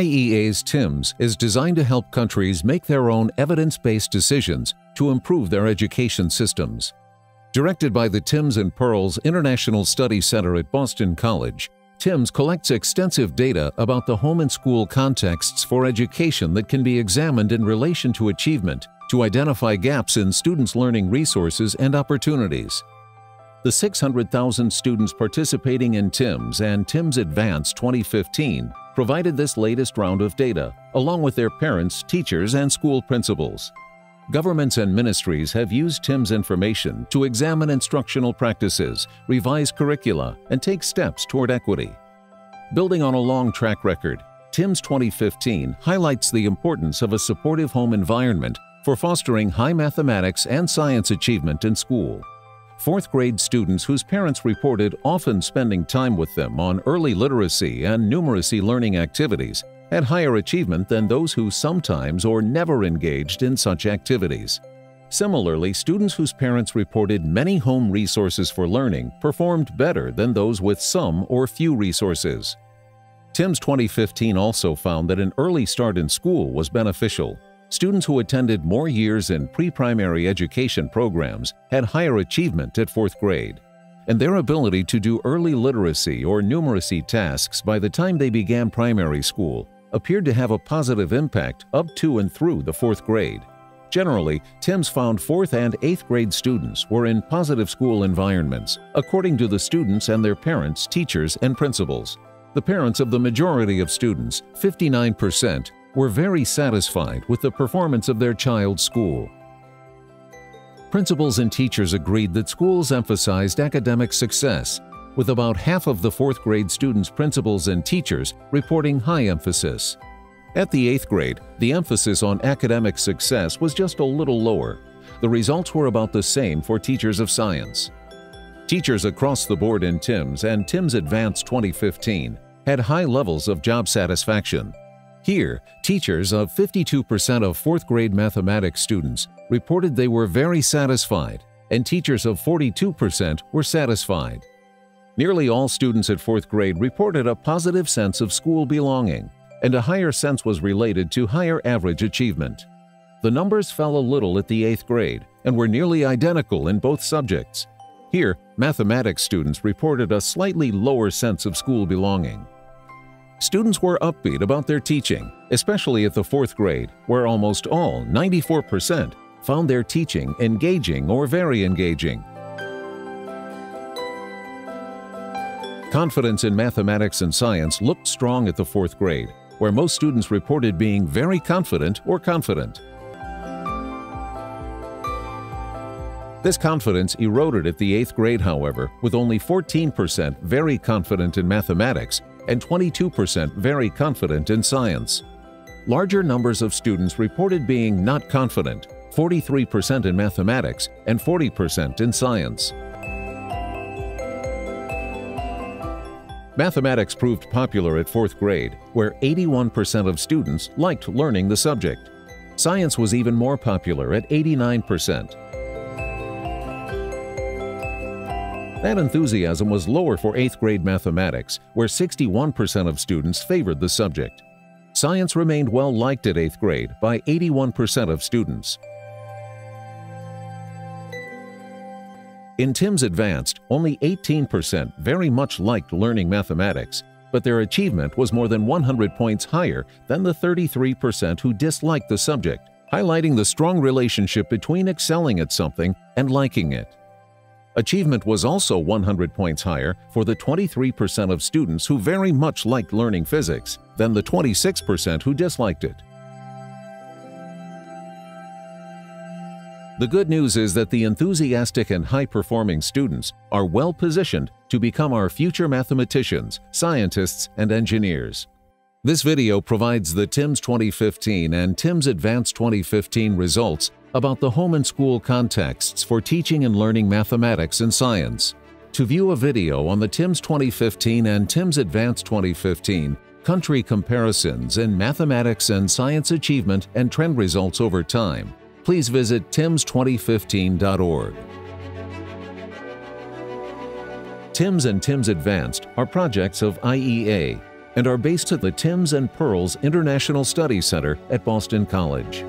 IEA's TIMSS is designed to help countries make their own evidence-based decisions to improve their education systems. Directed by the TIMSS and PIRLS International Study Center at Boston College, TIMSS collects extensive data about the home and school contexts for education that can be examined in relation to achievement to identify gaps in students' learning resources and opportunities. The 600,000 students participating in TIMSS and TIMSS Advance 2015 provided this latest round of data, along with their parents, teachers, and school principals. Governments and ministries have used TIMSS information to examine instructional practices, revise curricula, and take steps toward equity. Building on a long track record, TIMSS 2015 highlights the importance of a supportive home environment for fostering high mathematics and science achievement in school. Fourth grade students whose parents reported often spending time with them on early literacy and numeracy learning activities had higher achievement than those who sometimes or never engaged in such activities. Similarly, students whose parents reported many home resources for learning performed better than those with some or few resources. TIMSS 2015 also found that an early start in school was beneficial. Students who attended more years in pre-primary education programs had higher achievement at fourth grade and their ability to do early literacy or numeracy tasks by the time they began primary school appeared to have a positive impact up to and through the fourth grade. Generally, TIMSS found 4th and 8th grade students were in positive school environments, according to the students and their parents, teachers, and principals. The parents of the majority of students, 59%, were very satisfied with the performance of their child's school. Principals and teachers agreed that schools emphasized academic success with about half of the fourth grade students' principals and teachers reporting high emphasis. At the eighth grade, the emphasis on academic success was just a little lower. The results were about the same for teachers of science. Teachers across the board in TIMSS and TIMSS Advanced 2015 had high levels of job satisfaction. Here, teachers of 52% of fourth grade mathematics students reported they were very satisfied, and teachers of 42% were satisfied. Nearly all students at fourth grade reported a positive sense of school belonging, and a higher sense was related to higher average achievement. The numbers fell a little at the eighth grade and were nearly identical in both subjects. Here, mathematics students reported a slightly lower sense of school belonging. Students were upbeat about their teaching, especially at the fourth grade, where almost all, 94%, found their teaching engaging or very engaging. Confidence in mathematics and science looked strong at the fourth grade, where most students reported being very confident or confident. This confidence eroded at the eighth grade, however, with only 14% very confident in mathematics and 22% very confident in science. Larger numbers of students reported being not confident, 43% in mathematics and 40% in science. Mathematics proved popular at fourth grade, where 81% of students liked learning the subject. Science was even more popular at 89%. That enthusiasm was lower for 8th grade mathematics, where 61% of students favored the subject. Science remained well liked at 8th grade by 81% of students. In TIMSS Advanced, only 18% very much liked learning mathematics, but their achievement was more than 100 points higher than the 33% who disliked the subject, highlighting the strong relationship between excelling at something and liking it. Achievement was also 100 points higher for the 23% of students who very much liked learning physics than the 26% who disliked it. The good news is that the enthusiastic and high-performing students are well positioned to become our future mathematicians, scientists, and engineers. This video provides the TIMSS 2015 and TIMSS Advanced 2015 results about the home and school contexts for teaching and learning mathematics and science. To view a video on the TIMSS 2015 and TIMSS Advanced 2015 country comparisons in mathematics and science achievement and trend results over time, please visit timss2015.org. TIMSS and TIMSS Advanced are projects of IEA. And are based at the TIMSS and PIRLS International Study Center at Boston College.